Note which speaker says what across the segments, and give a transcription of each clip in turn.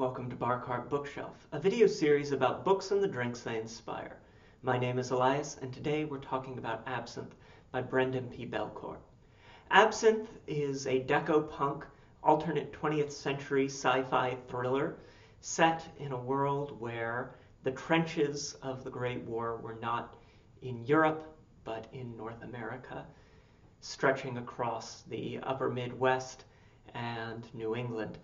Speaker 1: welcome to Bar Cart Bookshelf, a video series about books and the drinks they inspire. My name is Elias, and today we're talking about Absynthe by Brendan P. Bellecourt. Absynthe is a deco-punk, alternate 20th century sci-fi thriller set in a world where the trenches of the Great War were not in Europe, but in North America, stretching across the upper Midwest and New England.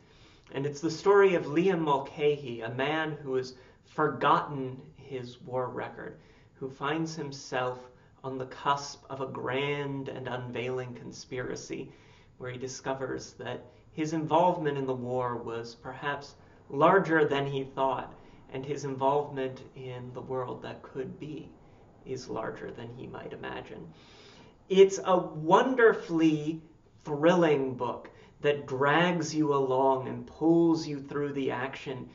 Speaker 1: And it's the story of Liam Mulcahy, a man who has forgotten his war record, who finds himself on the cusp of a grand and unveiling conspiracy where he discovers that his involvement in the war was perhaps larger than he thought, and his involvement in the world that could be is larger than he might imagine. It's a wonderfully thrilling book that drags you along and pulls you through the action,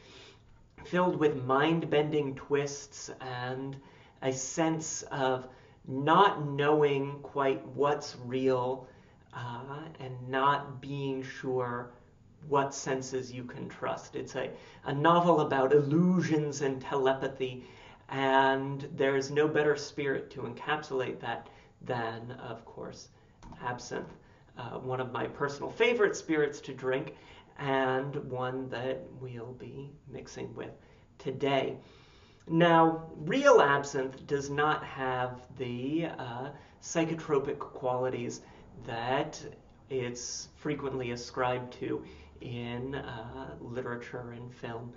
Speaker 1: filled with mind bending twists and a sense of not knowing quite what's real uh, and not being sure what senses you can trust. It's a, a novel about illusions and telepathy, and there's no better spirit to encapsulate that than, of course, absinthe uh, one of my personal favorite spirits to drink and one that we'll be mixing with today. Now, real absinthe does not have the uh, psychotropic qualities that it's frequently ascribed to in uh, literature and film,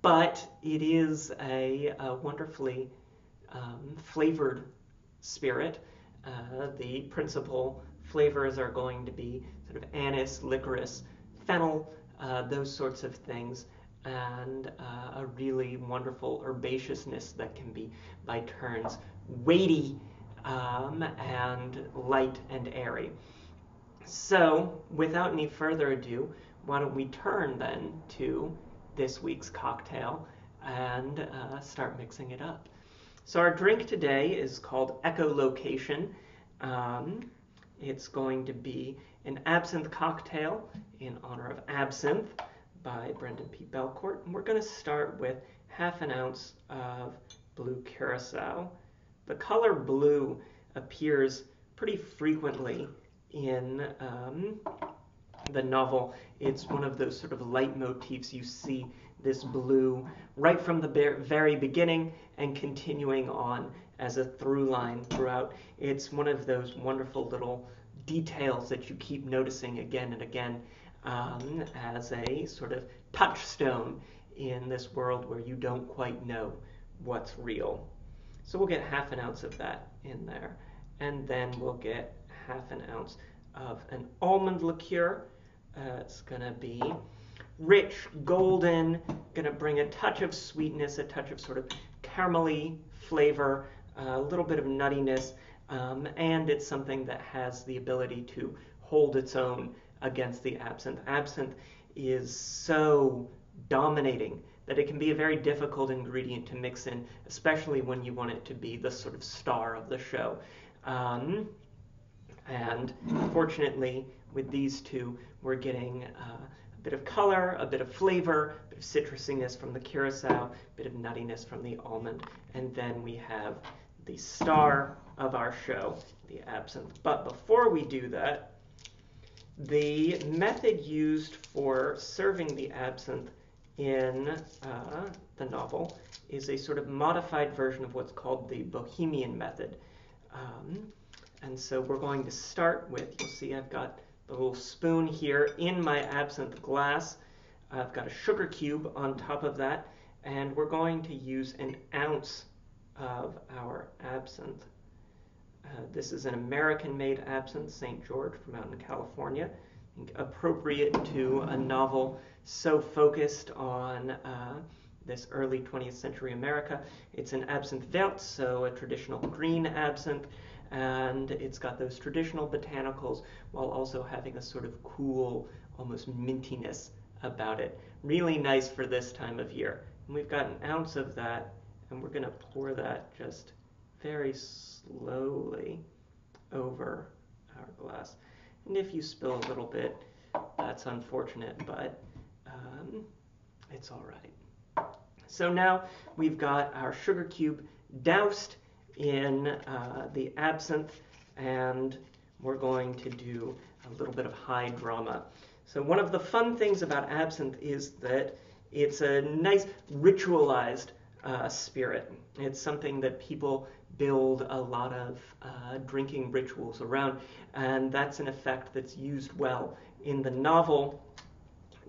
Speaker 1: but it is a, a wonderfully um, flavored spirit. Uh, the principal flavors are going to be sort of anise, licorice, fennel, uh, those sorts of things, and uh, a really wonderful herbaceousness that can be by turns weighty um, and light and airy. So, without any further ado, why don't we turn then to this week's cocktail and uh, start mixing it up. So, our drink today is called Echolocation. Um, it's going to be an absinthe cocktail in honor of Absynthe by Brendan P. Bellecourt. And we're going to start with half an ounce of blue curacao. The color blue appears pretty frequently in um, the novel. It's one of those sort of leitmotifs you see this blue right from the very beginning and continuing on as a through line throughout. It's one of those wonderful little details that you keep noticing again and again um, as a sort of touchstone in this world where you don't quite know what's real. So we'll get half an ounce of that in there. And then we'll get half an ounce of an almond liqueur. Uh, it's going to be rich, golden, going to bring a touch of sweetness, a touch of sort of caramelly flavor, a little bit of nuttiness, um, and it's something that has the ability to hold its own against the absinthe. Absinthe is so dominating that it can be a very difficult ingredient to mix in, especially when you want it to be the sort of star of the show. Um, and fortunately, with these two, we're getting uh, a bit of color, a bit of flavor, a bit of citrusiness from the curacao, a bit of nuttiness from the almond, and then we have the star of our show, the absinthe. But before we do that, the method used for serving the absinthe in uh, the novel is a sort of modified version of what's called the Bohemian method. Um, and so we're going to start with, you'll see I've got the little spoon here in my absinthe glass. I've got a sugar cube on top of that, and we're going to use an ounce of our absinthe. Uh, this is an American-made absinthe, St. George from out in California, appropriate to a novel so focused on uh, this early 20th century America. It's an absinthe vert, so a traditional green absinthe, and it's got those traditional botanicals while also having a sort of cool, almost mintiness about it. Really nice for this time of year. And we've got an ounce of that and we're going to pour that just very slowly over our glass. And if you spill a little bit, that's unfortunate, but um, it's all right. So now we've got our sugar cube doused in uh, the absinthe, and we're going to do a little bit of high drama. So one of the fun things about absinthe is that it's a nice ritualized uh, spirit. It's something that people build a lot of uh, drinking rituals around, and that's an effect that's used well in the novel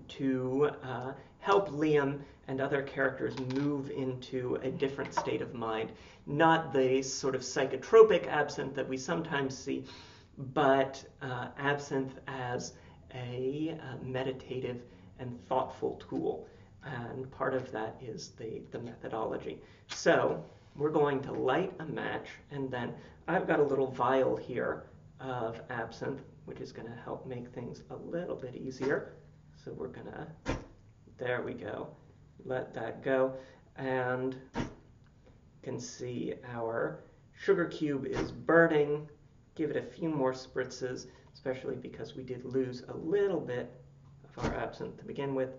Speaker 1: to uh, help Liam and other characters move into a different state of mind. Not the sort of psychotropic absinthe that we sometimes see, but uh, absinthe as a uh, meditative and thoughtful tool. And part of that is the, the methodology. So we're going to light a match, and then I've got a little vial here of absinthe, which is going to help make things a little bit easier. So we're going to, there we go, let that go. And you can see our sugar cube is burning. Give it a few more spritzes, especially because we did lose a little bit of our absinthe to begin with.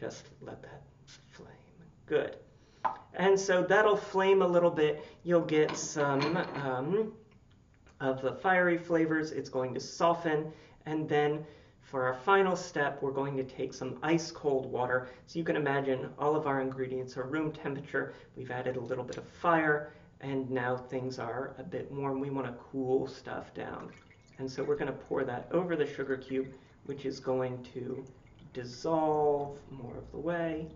Speaker 1: Just let that flame. Good. And so that'll flame a little bit. You'll get some um, of the fiery flavors. It's going to soften. And then for our final step, we're going to take some ice cold water. So you can imagine all of our ingredients are room temperature. We've added a little bit of fire, and now things are a bit warm. We want to cool stuff down. And so we're going to pour that over the sugar cube, which is going to dissolve more of the way.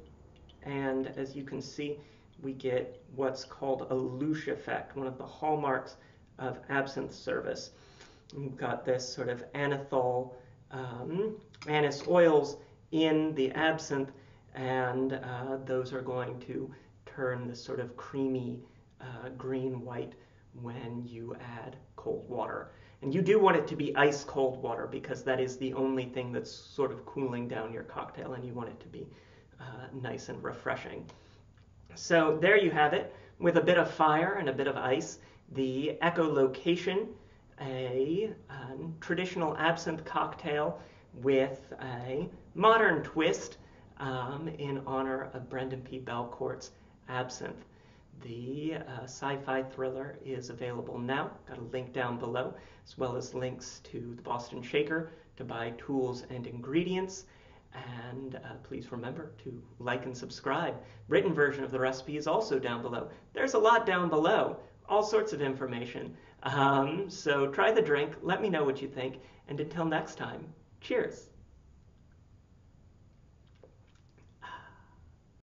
Speaker 1: And as you can see, we get what's called a louche effect, one of the hallmarks of absinthe service. We've got this sort of anethole, um, anise oils in the absinthe, and uh, those are going to turn this sort of creamy uh, green-white when you add cold water. And you do want it to be ice cold water because that is the only thing that's sort of cooling down your cocktail and you want it to be uh, nice and refreshing. So there you have it with a bit of fire and a bit of ice. The echolocation, a um, traditional absinthe cocktail with a modern twist um, in honor of Brendan P. Bellecourt's Absynthe. The uh, sci-fi thriller is available now. Got a link down below, as well as links to the Boston Shaker to buy tools and ingredients. And uh, please remember to like and subscribe. Written version of the recipe is also down below. There's a lot down below, all sorts of information. Um, so try the drink, let me know what you think, and until next time, cheers.